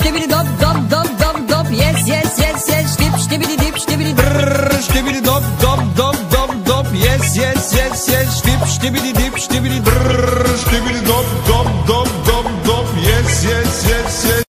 Штибили доп, доп, доп, доп, доп, есть, есть, есть, есть, штип, штибили дип, штибили др, штибили доп, доп, доп, доп, доп, есть, есть, есть, есть, штип, штибили дип, штибили др, штибили доп, доп, доп, доп, доп, есть, есть, есть, есть.